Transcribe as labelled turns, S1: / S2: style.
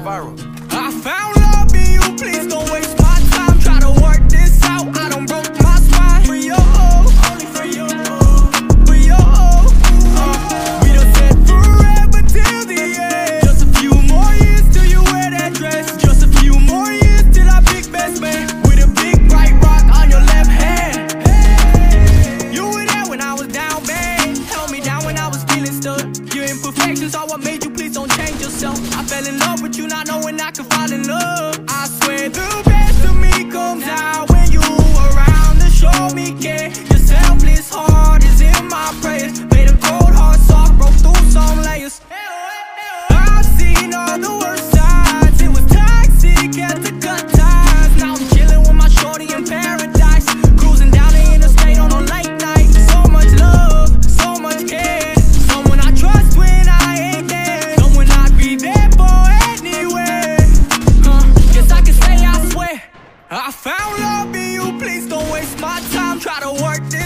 S1: viral.
S2: I found All are what made you, please don't change yourself. I fell in love with you, not knowing I could fall in love. love you, please don't waste my time. Try to work this.